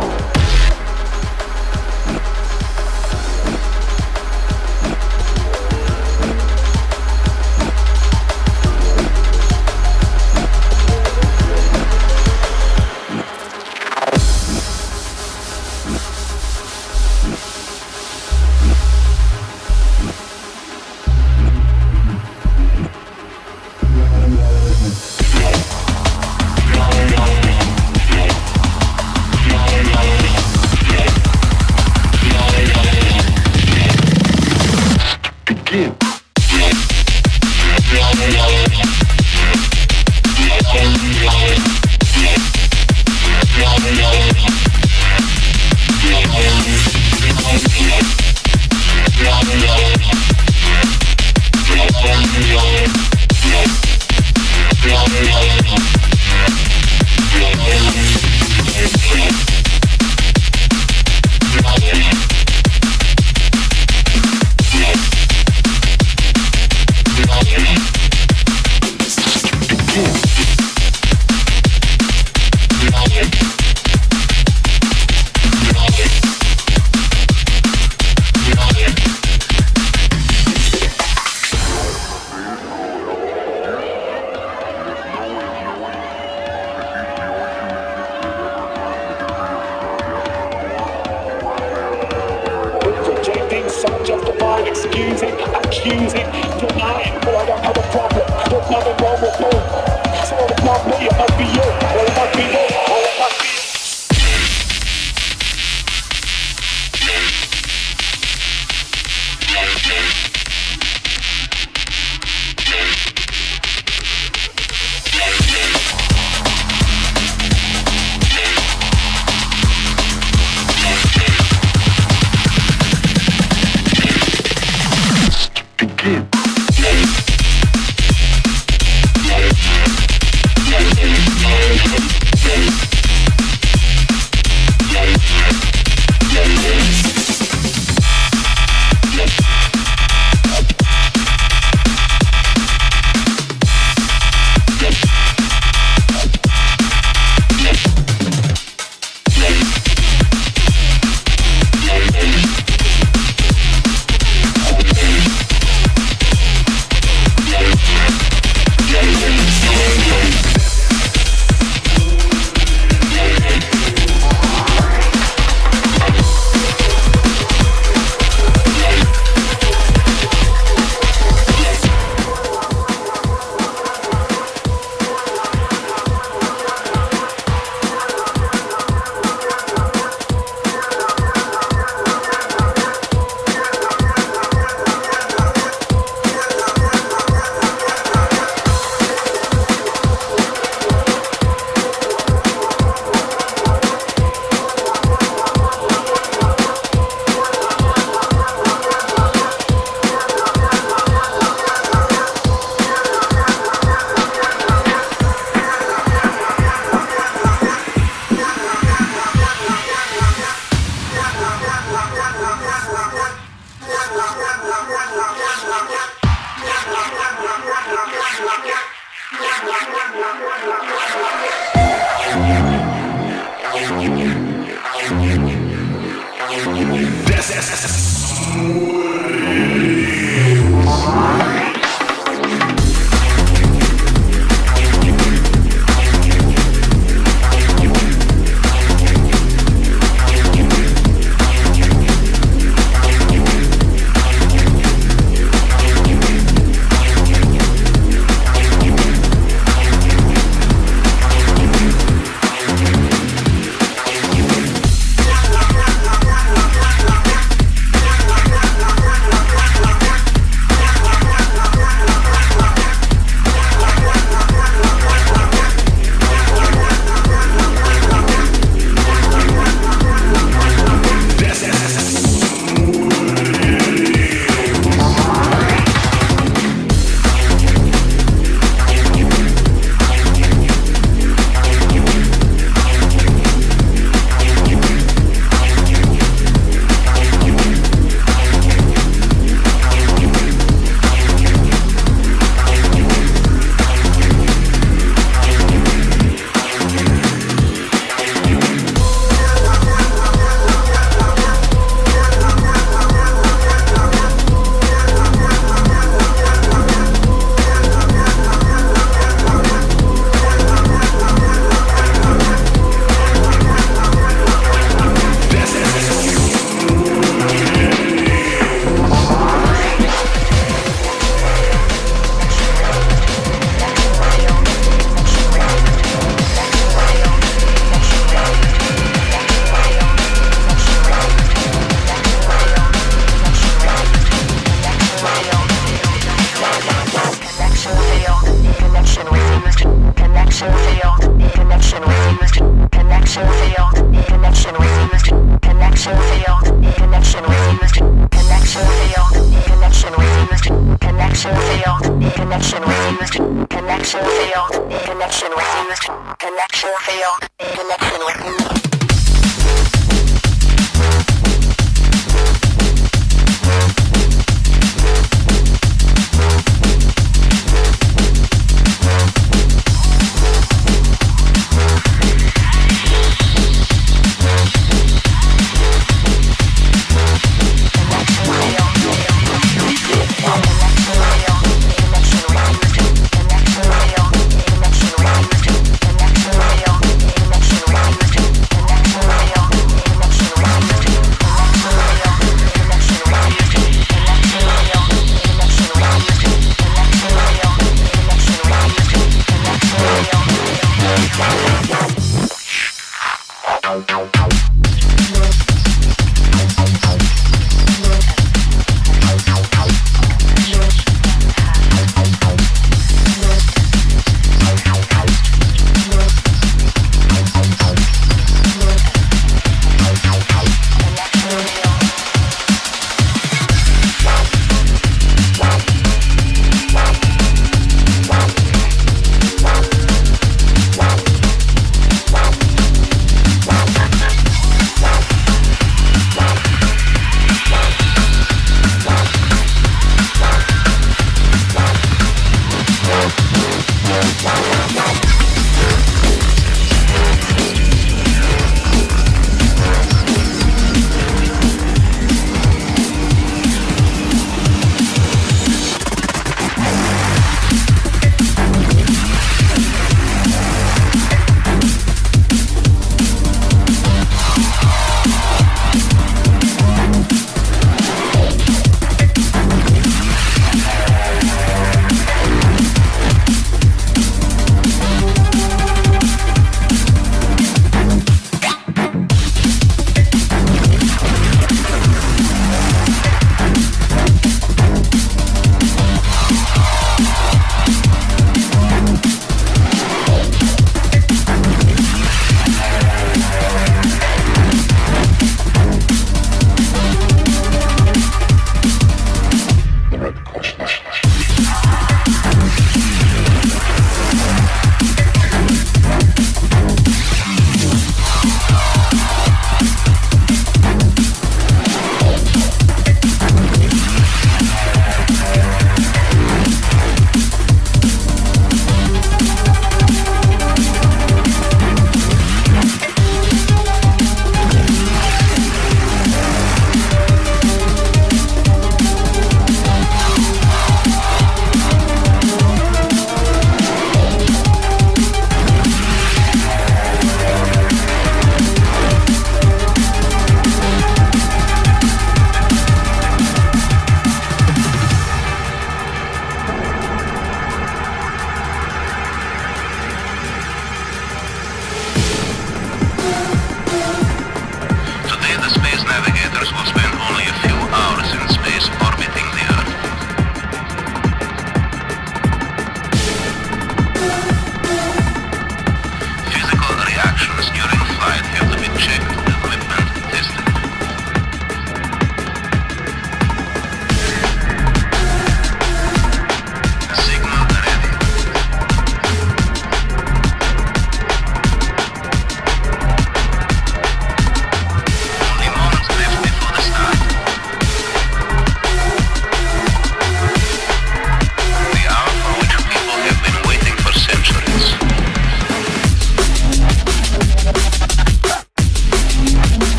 Yeah. Oh.